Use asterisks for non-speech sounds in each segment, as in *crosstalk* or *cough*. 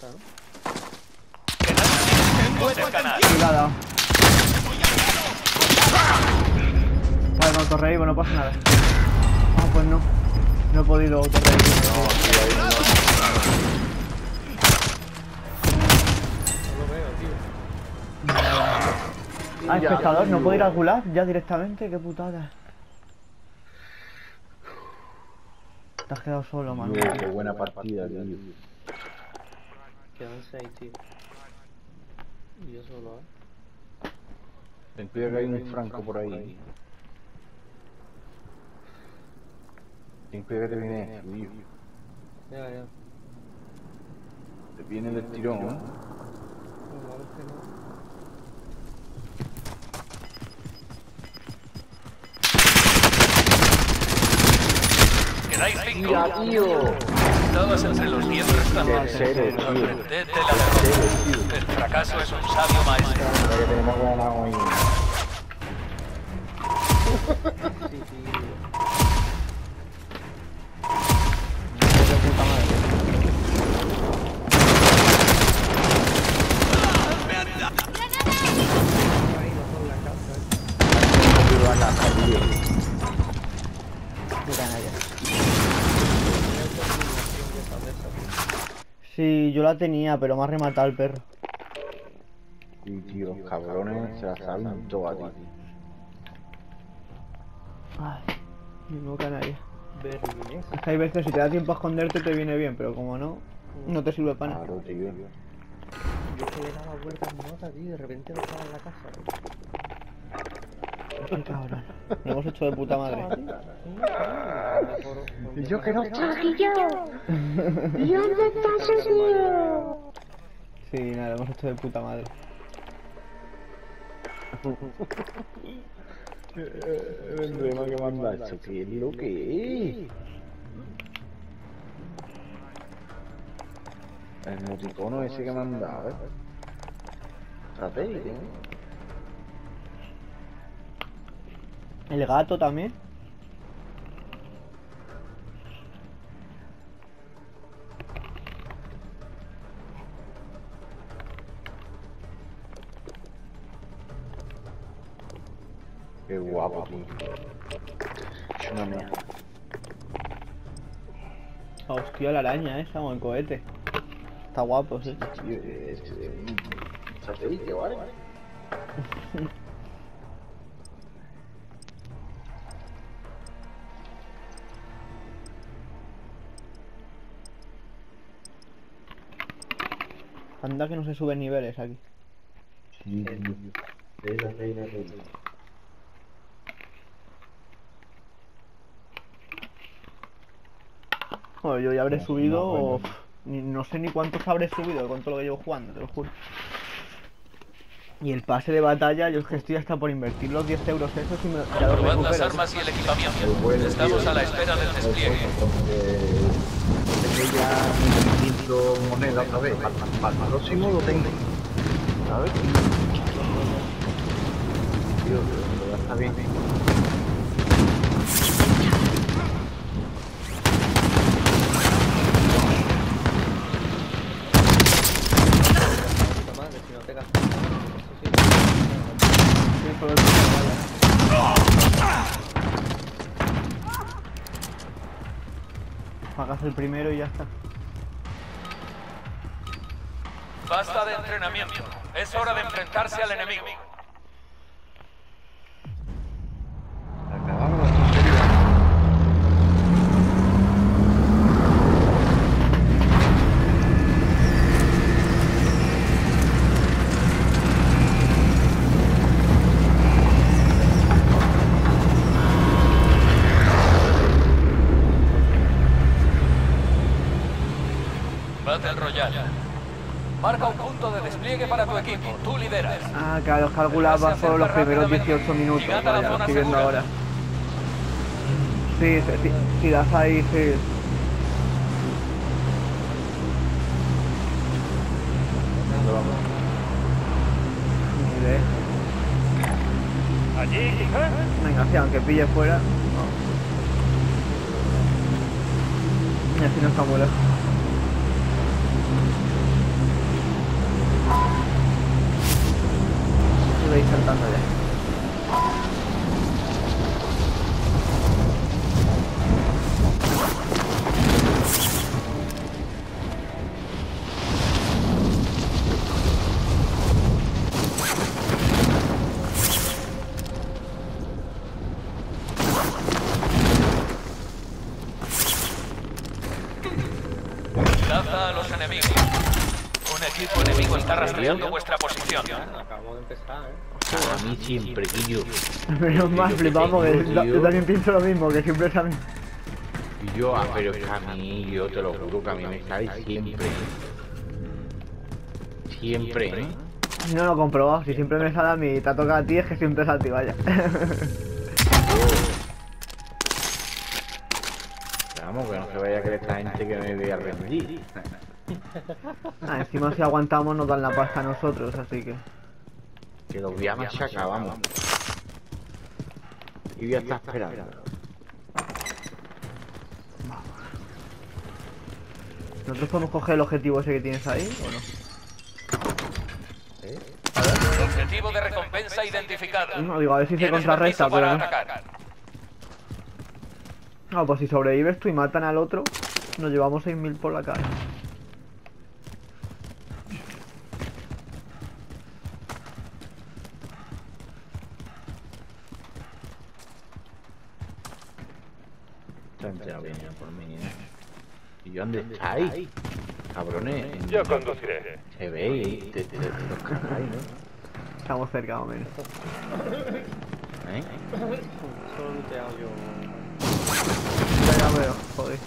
está, ¿no? Puedes ganar. Sí, la ha dado. Vale, no, pasa nada. Ah, pues no. No he podido autorreír. No lo veo, tío. Ah, espectador, ¿no puedo ir al gulag ya directamente? Qué putada. Te has quedado solo, mano. Qué buena partida, tío. Quedan seis, tío. Y yo solo, ¿eh? Ten cuidado que hay un franco por ahí. Ten cuidado que te viene, tío. Ya, ya. Te viene del tirón, ¿eh? No, malo es que no. Cinco. ¡Mira, tío! Todos entre los diez restantes. Tío. La derrota. El fracaso es un sabio maestro. Ahora que tenemos ganado ahí. Sí, yo la tenía, pero me ha rematado el perro. Sí, tío, los cabrones se la saben todas, tío. Ay, no canalla. Berlinés. Es que hay veces si te da tiempo a esconderte te viene bien, pero como no, no te sirve para nada. Claro, tío. Yo que le daba vueltas nota, tío, y de repente no estaba en la casa. Qué cabrón. Lo hemos hecho de puta madre. Y yo que no Sí, nada, lo hemos hecho de puta madre. El emblema que me han hecho, ¿qué es lo que es? El emoticono ese que me han dado, ¿eh? Satélite, ¿eh? El gato también. Qué guapo, tío. Es una mierda. Hostia, la araña esa o el cohete. Está guapo, sí. Tío, es un satélite, Anda que no se suben niveles aquí. Sí. Es la reina reina. Joder, yo ya habré No, subido, no, bueno. ni- no sé ni cuántos habré subido con todo lo que llevo jugando, te lo juro. Y el pase de batalla, yo es que estoy hasta por invertir los 10 euros esos y me ya los Comprobad las recupero. armas y el equipamiento. bueno, Estamos tío. a la espera del despliegue. Ya 1500 monedas otra vez. Próximo lo tengo. ¿Sabes? Tío, pero ya está bien. No te gastas eso sí. Sí, el primero y ya está. Basta de entrenamiento. Es hora de enfrentarse al enemigo. Despliegue para tu equipo. Tú lideras. Ah, claro, calculaba solo los primeros 18 minutos. Vaya, lo estoy viendo ahora. Sí, sí, sí, si das ahí, sí. Allí, Venga, sí, aunque pille fuera. No. Y así no está muy lejos. voy a a los enemigos. Un equipo enemigo está rastreando vuestra. Acabamos de empezar, ¿eh? A mí siempre, tío. Menos mal, flipamos, que tengo, yo, también pienso lo mismo, que siempre salen. Y yo, ah, pero es que a mí, yo te lo juro que a mí me sale siempre. Siempre, ¿eh? No lo he comprobado, si siempre me sale a mí y te toca a ti, es que siempre es a ti, vaya. *laughs* Vamos, que no se vaya a creer esta gente que me vea rendir. ah, encima si aguantamos nos dan la pasta a nosotros, así que... Que los voy a machacar, vamos. Y voy a estar esperando. ¿Nosotros podemos coger el objetivo ese que tienes ahí o no? Objetivo de recompensa identificado. No, digo, a ver si se contrarresta, pero no. atacar. No, pues si sobrevives tú y matan al otro, nos llevamos 6.000 por la cara. Venía por mí, ¿eh? ¿Y dónde estáis? Cabrones. Yo conduciré. Se veis, te, te, te los cargáis, ¿no? Estamos cerca, o menos. ¿Eh? Solo looteado yo. Ya, ya veo, joder.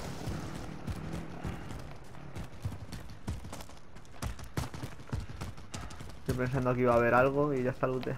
Estoy pensando que iba a haber algo y ya está lootea.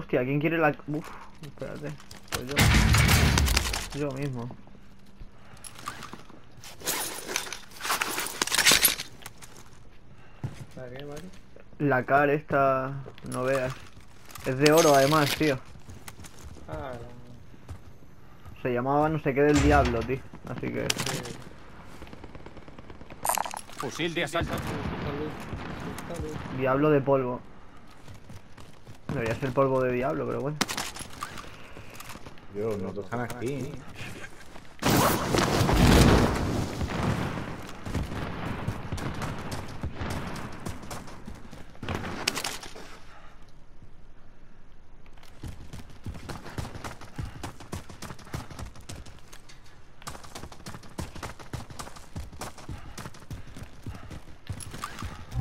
Hostia, ¿quién quiere la...? Uf, espérate. Pues yo. Yo mismo. ¿Para qué, Mari? La car esta... No veas. Es de oro además, tío. Ah, Se llamaba no sé qué del diablo, tío. Así que... Fusil de asalto. Diablo de polvo. Debería ser polvo de diablo, pero bueno. Yo, nosotros están aquí, ¿eh?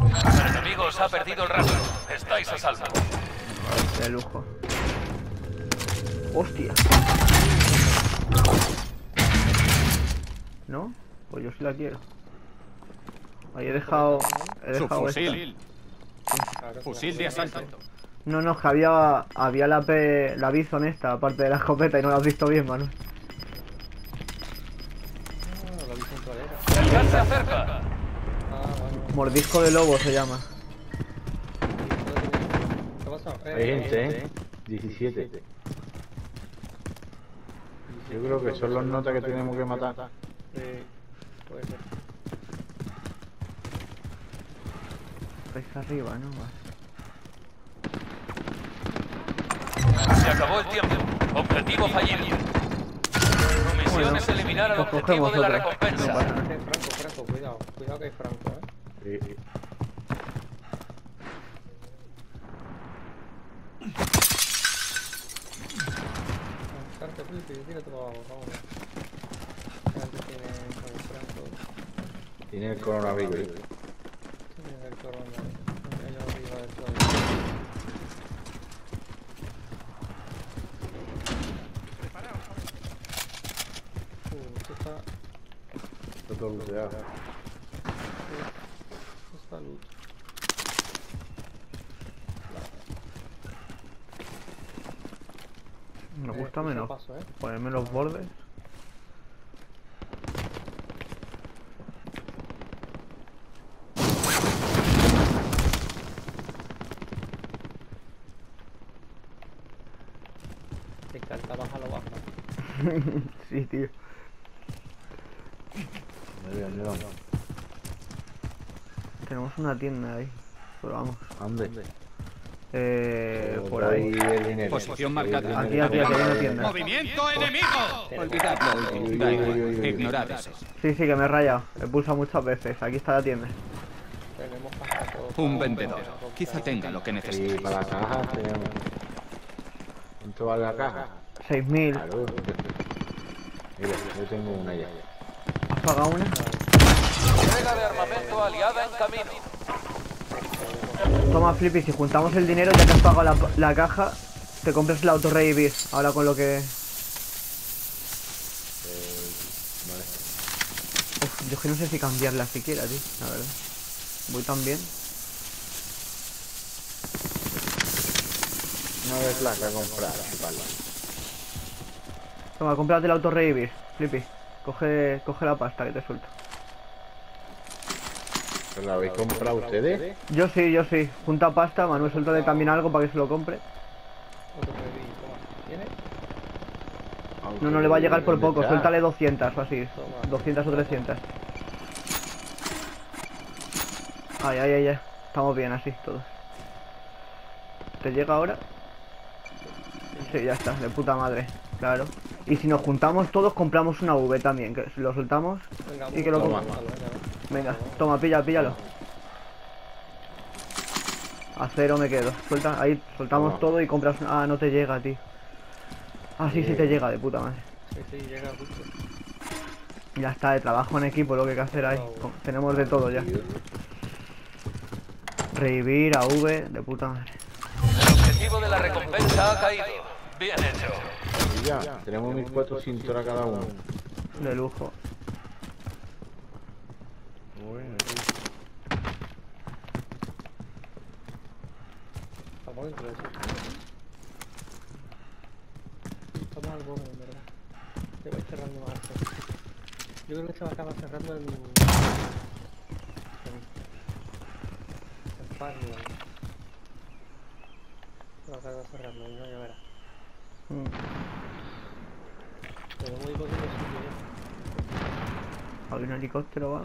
El enemigo os ha perdido el rastro. Estáis a salvo. De lujo. Hostia. ¿No? Pues yo sí la quiero. Ahí he dejado... He dejado esta. fusil. Claro, Fusil de asalto. No, no, que había, había la P, la Bison esta, aparte de la escopeta, y no la has visto bien, mano. Ah, la. Ah, vale. Mordisco de lobo se llama. Hay gente, ¿eh? 17. Yo creo que son los notas que tenemos que matar. Sí, puede ser. Arriba, ¿no? Se acabó el tiempo. Objetivo fallido. Tu misión Bueno, es eliminar al objetivo de la otra. recompensa. No Franco, Franco, cuidado. Cuidado que hay Franco, eh. Sí, Carta, Felipe, tírate para abajo, vamos. Tiene. Tiene el coronavirus. Tiene el corona. Allá arriba del todo. Uh, esto está. Está todo luteado. Esto está loot. Me Eh, gusta usa menos paso, eh. ponerme los bordes. Te encanta bajarlo bajo. *laughs* sí, tío. Me Mira, mira. Tenemos una tienda ahí. Pero vamos. ¿Dónde? Eh, por ahí. el dinero. Posición marcada. Aquí, aquí, aquí hay una tienda. ¡Movimiento enemigo! Olvidad lo último. Da igual. Ignorad eso. Sí, sí, que me he rayado. He pulsado muchas veces. Aquí está la tienda. Un vendedor. Quizá tenga lo que necesite. para la caja tenemos. ¿Cuánto vale la caja? 6.000. Claro. Mira, yo tengo una ya. ¿Has pagado una? Entrega de armamento aliada en camino. Toma, Flippy, si juntamos el dinero ya que has pagado la, la caja, te compras el auto revivir. Ahora con lo que... Vale. Uf, yo es que no sé si cambiarla siquiera, tío, la verdad. Voy tan bien. Una de placa a comprar. Vale. Toma, cómprate el auto revivir, Flippy. Coge, coge la pasta que te suelto. ¿Pero la habéis comprado ustedes? Yo sí, yo sí. Junta pasta, Manuel, suéltale también algo para que se lo compre. No, no le va a llegar por ¿Dónde poco. Suéltale 200 o así. Toma. 200 o 300. Ay, ay, ay, ay. Estamos bien así, todos. ¿Te llega ahora? Sí, ya está, de puta madre. Claro. Y si nos juntamos todos, compramos una V también. Que lo soltamos. Y que lo toma. Venga, toma, pilla, píllalo. A cero me quedo. Suelta, ahí, soltamos Toma. todo y compras una... Ah, no te llega, tío. Ah, sí, sí te llega, de puta madre. Sí, sí, llega justo. Ya está, de trabajo en equipo lo que hay que hacer ahí. Ah, bueno. Tenemos de todo ya. Revivir, AV, de puta madre. El objetivo de la recompensa ha caído. Bien hecho. Y ya, tenemos 1400 a cada uno. De lujo. Bueno, Estamos dentro de eso. Estamos al borde, en verdad. Se va a ir cerrando más. esto. Yo creo que se va a acabar cerrando el... El... Farmland. Se va a acabar cerrando, ya verás. Mm. Pero muy sitio ya. Hay un helicóptero, va.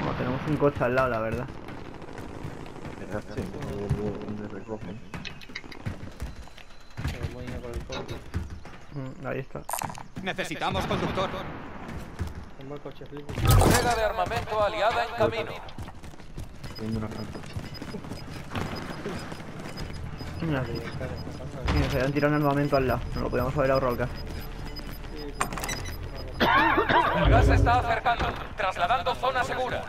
Bueno, tenemos un coche al lado, la verdad. ¿dónde recogen? Pero muy a por el coche. Mm, ahí está. Necesitamos conductor. Tengo el coche flip. Entrega de armamento aliada en camino. Mira, Sí, se habían tirado un armamento al lado. No lo podíamos haber ahorrado. Vamos, El gas se está acercando. Trasladando zona segura.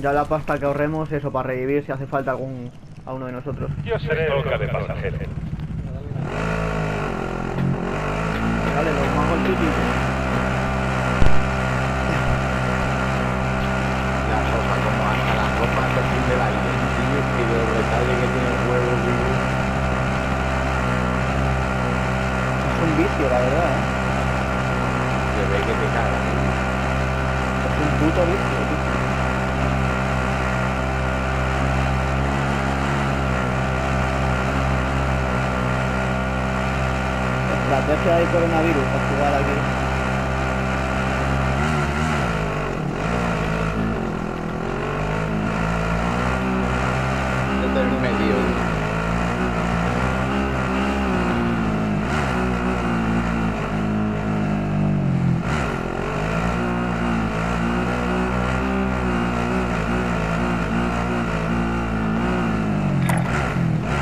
Ya la pasta que ahorremos, eso, para revivir si hace falta algún a uno de nosotros. Yo seré boca de pasajero. Se ve que te cagas. Es un puto vicio, tío. Estrategia de coronavirus para jugar aquí. Desde el medio.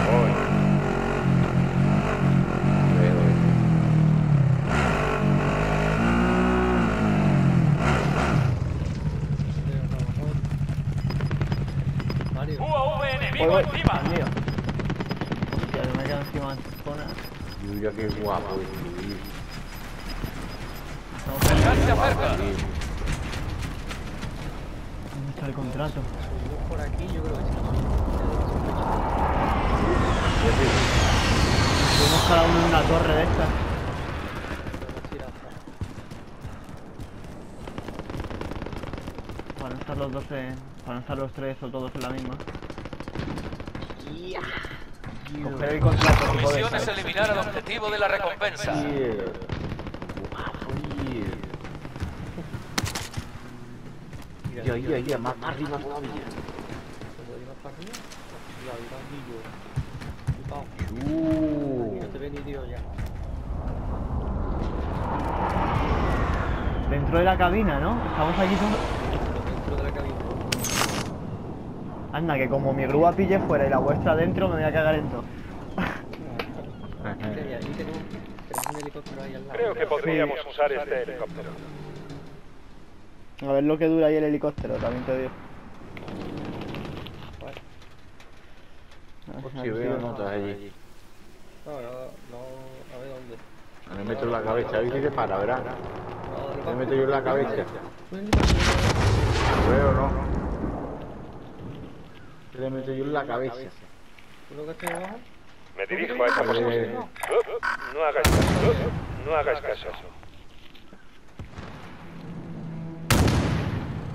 Voy. Veo. Mario, UAV enemigo Voy, voy. encima. Al mío. Hostia, que me he quedado encima de zona. Yuya, qué guapo es, tío. El ¿Dónde está el contrato? por aquí, yo creo que sí. Subimos cada uno en una torre de estas. Para no estar los dos en... Para no estar los tres o todos en la misma. Coger el contrato, Tu si misión es eliminar al objetivo de la recompensa. Yeah. Yeah. Ya, ya, ya, más más arriba todavía. ¿Se puede ir más para arriba? Ya, ahí va Guillo. Flipao. Uh, No te ve ni Dios ya. Dentro de la cabina, ¿no? Estamos aquí. Dentro de la cabina. Anda, que como mi grúa pille fuera y la vuestra dentro, me voy a cagar en todo. Ahí ahí. Creo que podríamos usar este helicóptero. A ver lo que dura ahí el helicóptero, también te digo. hostia, veo notas allí. No, no, no, a ver dónde. Me meto en la cabeza, ¿viste que para, verás? No, dale Me pa- meto yo en la cabeza. Veo, ¿no? Le meto yo en la cabeza. ¿Tú lo que estás abajo? Me dirijo a esa posición. No hagáis caso. No hagáis caso.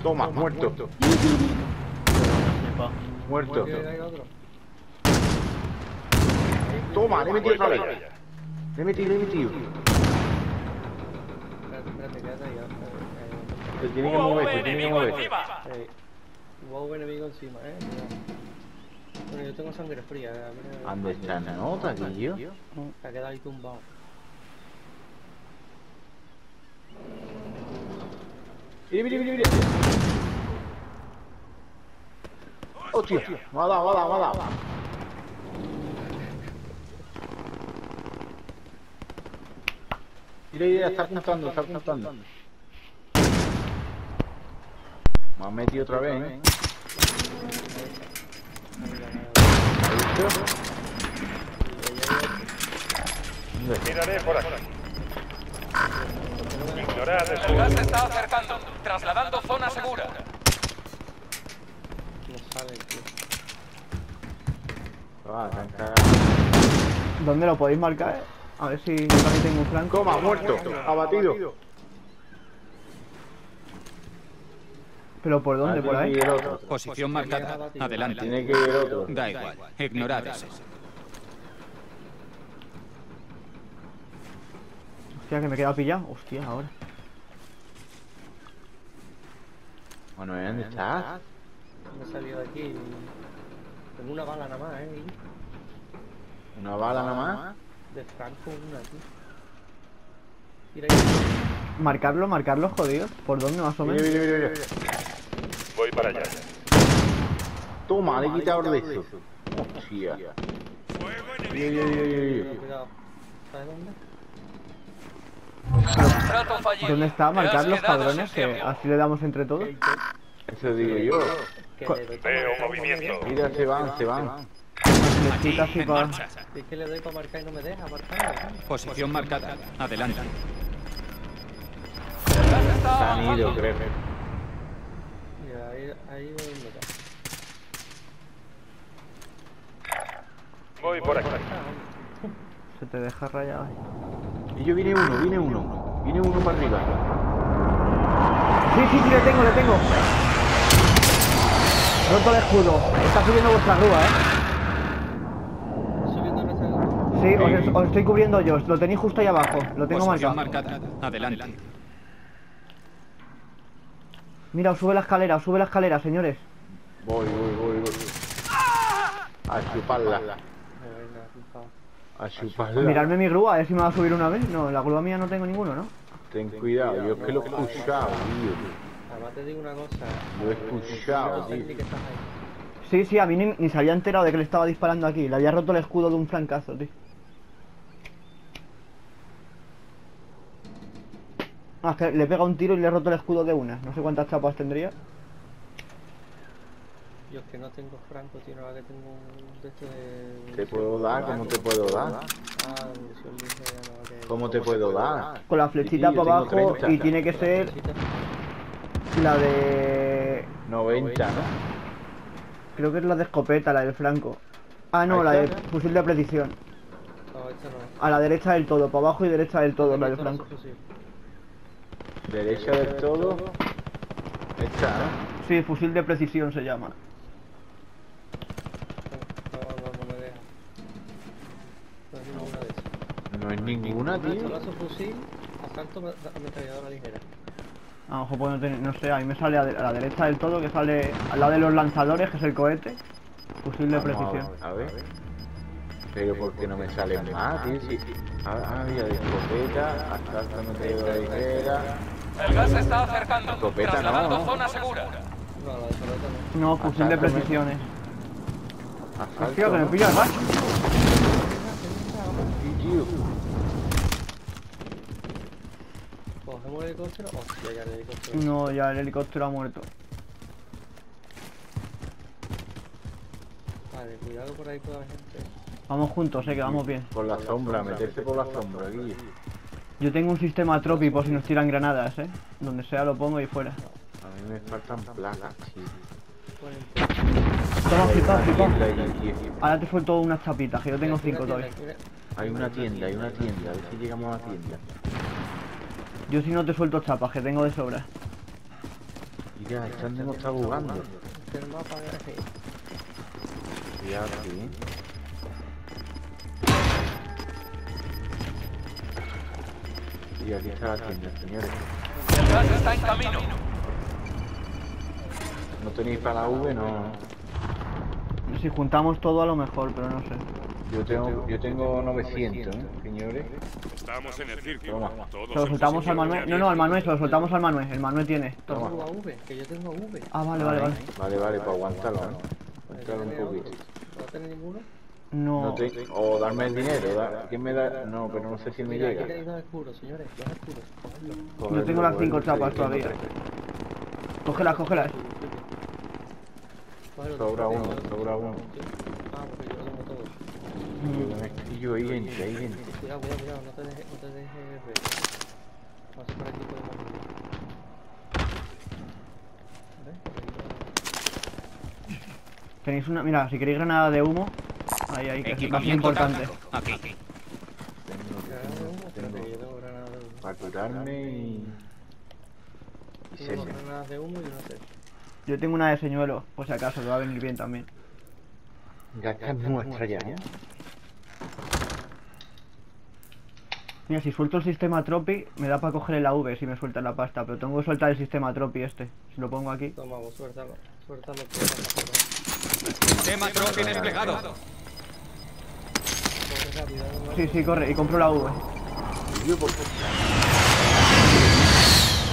Toma, muerto. Muerto. Toma, le he metido otra vez. Le he metido, le he metido. Espérate, espérate, quédate ahí. Se tiene que mover, se tiene que mover. Eh, eh, hubo enemigo encima, eh. Cuidado. Bueno, yo tengo sangre fría, eh. ¿Dónde está la nota, tío? Se ha quedado ahí tumbado. Mira, mira, mira, mira. Hostia, me ha dado, me ha dado, me ha dado. Mira, mira, está apuntando, está apuntando. Me ha metido otra vez, ¿eh? Miraré por aquí. Ignorad El eso. gas se está acercando. Trasladando zona segura. No sale, tío. Ah, cagado. ¿Dónde lo podéis marcar? A ver si yo también tengo un flanco. Toma, muerto, abatido. ¿Pero por dónde? ¿Por ahí? Tiene que ir el otro. Posición marcada. Adelante. Tiene que ir otro. Da igual. Ignorad ese. Hostia, que me he quedado pillado. Hostia, ahora. Bueno, ¿y ¿dónde estás? Me he salido de aquí. Tengo una bala nada más, eh. ¿Una bala nada más? De Franco, una, tío. Mira ahí. Marcarlo, marcarlo, jodidos. ¿Por dónde más o menos? mira, mira, mira. Voy para allá. Toma, le he quitado el de eso. Hostia. Cuidado, mira. cuidado. ¿Sabes dónde? Trato fallido. ¿Dónde está? Marcar los sin que así le damos entre todos. Eso digo yo. Veo movimiento. Mira, se van, se van. Si es que le doy para marcar y no me deja marcar. Posición marcada. Adelante. Han ido, creo. Mira, ahí, ahí voy a. Voy por aquí. Se te deja rayado ahí. Y yo viene uno, viene uno. Viene uno para arriba. Sí, sí, sí, le tengo, le tengo. Roto el escudo. Está subiendo vuestra grúa, eh. Subiendo. Sí, os, os estoy cubriendo yo. Lo tenéis justo ahí abajo. Lo tengo Posición marcado. marcada. Adelante. Mira, os sube la escalera, os sube la escalera, señores. Voy, voy, voy, voy. A chuparla. A chuparla. Mirarme mi grúa, a ver si me va a subir una vez. No, la grúa mía no tengo ninguno, ¿no? Ten cuidado, yo es que lo he escuchado, tío. Además te digo una cosa. Lo he escuchado, tío. Sí, sí, a mí ni, ni se había enterado de que le estaba disparando aquí. Le había roto el escudo de un flancazo, tío. Ah, es que le pega un tiro y le he roto el escudo de una. No sé cuántas chapas tendría. Yo es que no tengo franco, tío, nada que tengo un de este de... ¿Te puedo dar? ¿Cómo te puedo dar? Ah, de munición ligera, no, que... ¿Cómo te puedo dar? Con la flechita para abajo 30. y tiene que ser la de... 90, ¿no? Creo que es la de escopeta, la del flanco. Ah, no, la de fusil de precisión. No, esta no. A la derecha del todo, para abajo y derecha del todo, la del fusil. Derecha del todo. Esta, ¿no? Sí, fusil de precisión se llama. No es ninguna, tío. Solo fusil, asalto, me- ametralladora ligera. A lo mejor puedo tener, no sé, a mí me sale a, de- a la derecha del todo, que sale al lado de los lanzadores, que es el cohete. Fusil de Vamos a- precisión. A ver. Pero ¿por qué no me sale más, tío? Si... Ah, ah, mira, de escopeta, hasta no te de ligera. El gas se está acercando. Escopeta no, Trasladando no. zona segura. No, la no. No, fusil de Asalto, precisiones. Asalto, Hostia, que me ¿no? pilla el gacho. Sí. Cogemos el helicóptero. Hostia, ya el helicóptero. No, ya el helicóptero ha muerto. Vale, cuidado por ahí toda la gente. Vamos juntos, eh, que vamos bien. Por la sombra, meterse por la sombra, aquí. Yo tengo un sistema tropi por si nos tiran granadas, eh. Donde sea lo pongo y fuera. A mí me faltan placas, tío. Toma, flipa, flipa. Hay una tienda, Ahora te suelto unas chapitas, que yo tengo cinco todavía. Hay una tienda, hay una tienda. A ver si llegamos a la tienda. Yo si no te suelto chapas, que tengo de sobra. Mira, esta no está jugando. Este es el mapa de Cuidado aquí, ¿eh? Y aquí está la tienda, señores. El gas está en camino. ¿No tenéis para la V? No. Si juntamos todo a lo mejor, pero no sé. Yo tengo, yo tengo 900, ¿eh, señores? Estamos en el círculo. Toma. Todos Se lo soltamos al. Manuel. No, no, al Manuel, se lo soltamos al Manuel. El Manuel tiene. Toma. que yo tengo a V. Ah, vale, vale, vale. Vale, vale, para aguantarlo, ¿eh? Aguantarlo un poquito. ¿No tenés ninguno? No. No te- o darme el dinero, da- ¿quién me da? No, pero no sé si me Mira, llega. tenéis dos escudos, señores. Dos escudos. Cogedlo. Yo tengo las cinco chapas todavía. Cógelas, cógelas. Sobra uno, sobra uno. Ah, porque yo lo tengo todo. Mm. Y yo ahí gente, ahí gente. Cuidado, cuidado, cuidado. No te dejes, no te dejes ver. Pasa por aquí podemos ir. ¿Ves? Por aquí podemos ir. Tenéis una. Mira, si queréis granada de humo. Ahí, ahí, que es más importante. Granada de humo, espérate, que yo tengo granada de humo. Para curarme y... Y Tengo granadas de humo y una sed. Yo tengo una de señuelo, por si acaso, que va a venir bien también. Ya está nuestra ya, ¿eh? Mira, si suelto el sistema tropi, me da para coger el AV si me sueltan la pasta, pero tengo que soltar el sistema tropi este. Si lo pongo aquí. Toma, vos suéltalo. Suéltalo Sistema Trophy desplegado. Sí, sí, corre, y compro la V.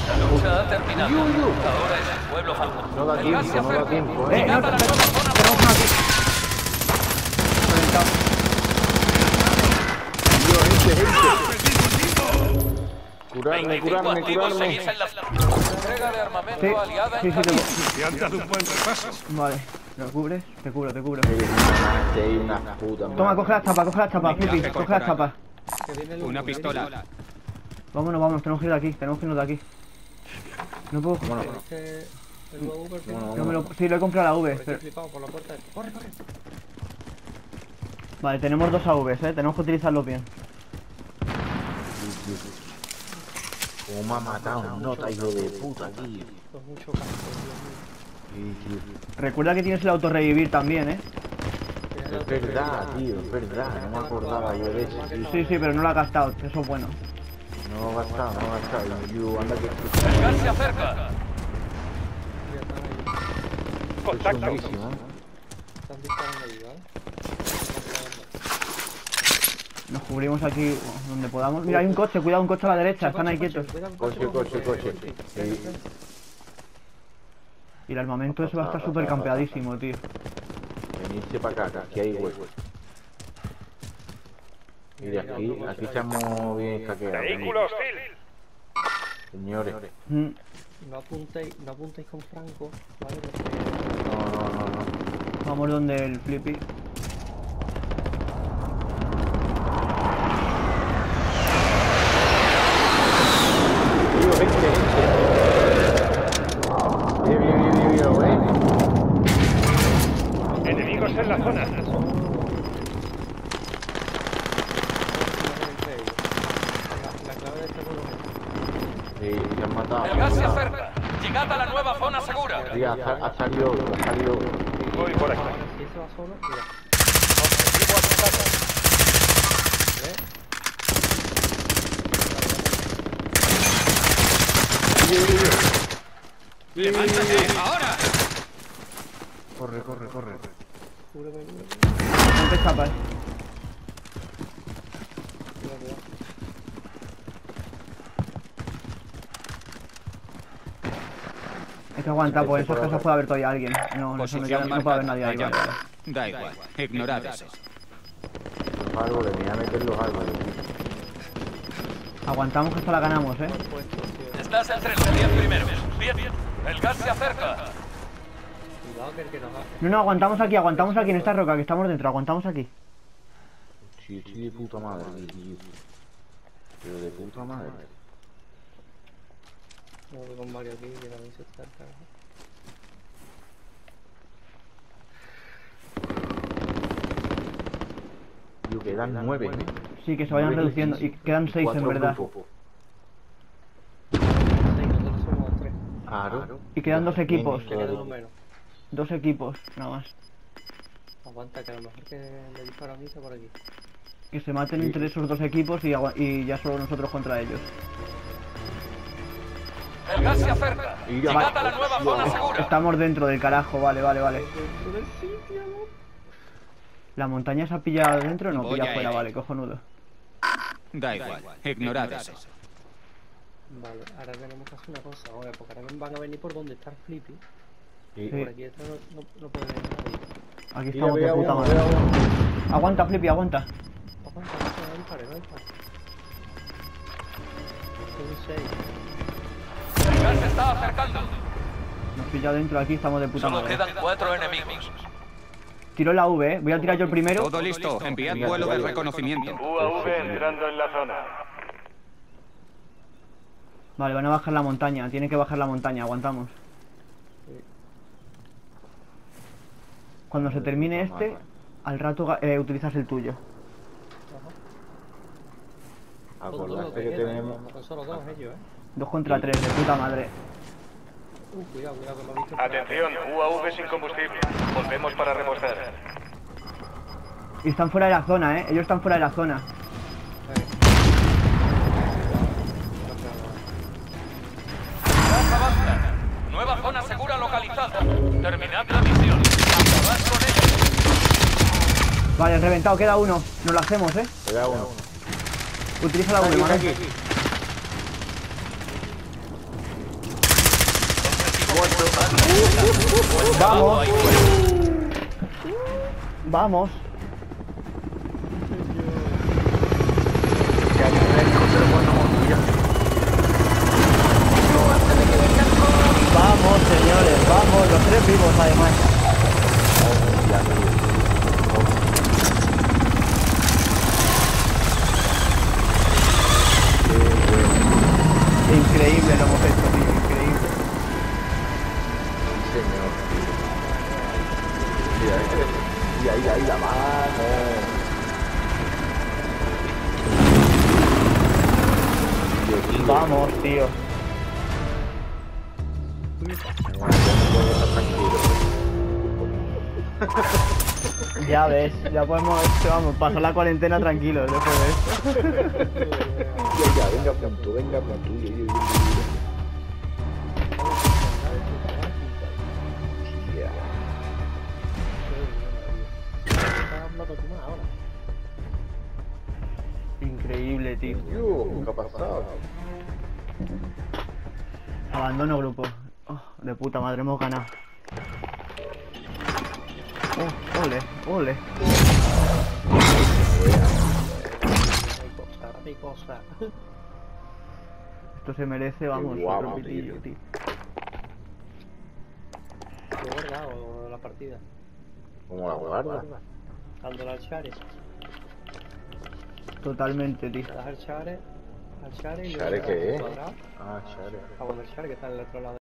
La lucha ha terminado. Ahora es el pueblo falcón. No da tiempo, no da tiempo, Eh, no, tenemos aquí. Curarme, 25 curarme, curarme. seguís en la entrega de armamento Sí, aliada sí, sí, un buen repaso. Vale, ¿lo cubres? Te cubro, te cubro. Toma, coge las chapas, coge las chapas, Flippy, Blindaje coge las corporal. chapas. Que viene el humo, Una pistola. Vámonos, vámonos, tenemos que ir de aquí, tenemos que irnos de aquí. No puedo Bueno, No me lo... Sí, lo he comprado la V. Pero- flipado por la puerta. Corre, corre. Vale, tenemos dos AVs, eh, tenemos que utilizarlos bien. Como me ha matado, nota, hijo de puta, tío. Mucho. Sí. Recuerda que tienes el autorrevivir también, eh. Es verdad, tío, es verdad. No me acordaba yo de eso, tío. Sí, sí, pero no lo ha gastado, eso es bueno. No ha gastado, no ha gastado. Yo, anda que se acerca. Contacto. ¿eh? Están disparando ahí, ¿vale? Cubrimos aquí donde podamos. Mira, hay un coche, cuidado, un coche a la derecha, están ahí quietos. Coche, coche, coche. Y el armamento ese va a estar súper campeadísimo, tío. Venirse para acá, aquí hay hueco. Y de aquí, aquí estamos bien hackeados. Vehículo hostil. Señores. Mm, No apuntéis, no apuntéis con Franco, ¿vale? No, no, no, no. Vamos donde el Flippy. Tío, vente, vente. Bien, bien, bien, bien, bien, ¿eh? Enemigos en la zona. entre ellos. La, la clave de este juego es Sí, se han matado. El gas se acerca. Llegad a la nueva zona segura. Sí, ha, sa- ha salido ha salido. Voy por aquí. Ahora, si ese va solo, mira. Objetivo apuntado. ¿Ves? ¡Levántate! ¡Ahora! Corre, corre, corre. Cúbreme, cúbreme. No te escapas. Cuidado, cuidado. Hay que aguantar, porque en esos casos puede haber todavía alguien. No, no, eso no, Posición no puede haber nadie ahí. Vale, va. vale. Da igual. Ignorad eso. Los árboles, me voy a meter los árboles. Aguantamos que esta la ganamos, eh. Estás entre los 10 primeros. Bien, bien. El gas se acerca. Cuidado que el que nos hace. No, no, aguantamos aquí, aguantamos aquí en esta roca, que estamos dentro, aguantamos aquí. Sí, sí, de puta madre, tío. Pero de puta madre. No, voy con Mario aquí, que también se está. Tío, quedan nueve. Sí, que se vayan Nueve reduciendo. Y quedan seis, en verdad. grupos. Sí. Claro. Y quedan dos equipos. Dos equipos, nada más. Aguanta, que a lo mejor que le disparo a mí está por aquí. Que se maten entre esos dos equipos y, y ya solo nosotros contra ellos. El gas se acerca. Llegad a la nueva zona segura. Estamos dentro del carajo, vale, vale, vale. ¿La montaña se ha pillado dentro o no? Voy Pilla a fuera, ello. vale, cojonudo. Da igual. Ignorad eso. Vale, ahora tenemos que hacer una cosa, ahora, porque ahora van a venir por donde está el Flippy. Sí. Por aquí detrás no, no, no puede venir nadie. Aquí estamos de puta madre. Aguanta, Flippy, aguanta. Aguanta, aguanta, no dispare, no dispare. Son seis. Se está acercando. Nos pilla dentro aquí, estamos de puta Solo madre. quedan cuatro enemigos. Tiro la V, eh. Voy a tirar yo el primero. Todo listo. Enviad vuelo de reconocimiento. UAV entrando en la zona. Vale, van a bajar la montaña. Tienen que bajar la montaña, aguantamos. Cuando se termine este, al rato eh, utilizas el tuyo. Acordaste que tenemos. son solo dos ellos, eh. Dos contra tres, de puta madre. Uh, cuidado, cuidado, que lo he visto. Atención, UAV sin combustible. Volvemos para repostar. Y están fuera de la zona, eh. Ellos están fuera de la zona. Nueva zona segura localizada. Terminad la misión. Acabad con ellos. Vale, reventado, queda uno. Nos lo hacemos, eh. Queda uno. Utiliza la V, ¿vale? Vamos. Vamos. Vamos, señores, vamos, los tres vivos además. *laughs* Ya ves, ya podemos, vamos, pasar la cuarentena tranquilos después de esto. Ya, ya, venga pronto, venga pronto. Increíble, tío. ¿qué ha pasado? Abandono grupo. Oh, de puta madre, hemos ganado. Ole, ole. Cosa. Esto se merece, vamos, otro pitillo, tío. Qué guardado la partida. ¿Cómo la guarda? Al Share. Totalmente, tío. Al Share. Al Share y ¿Share luego qué es? Ah, chale. Ah, bueno, el Share que está en el otro lado.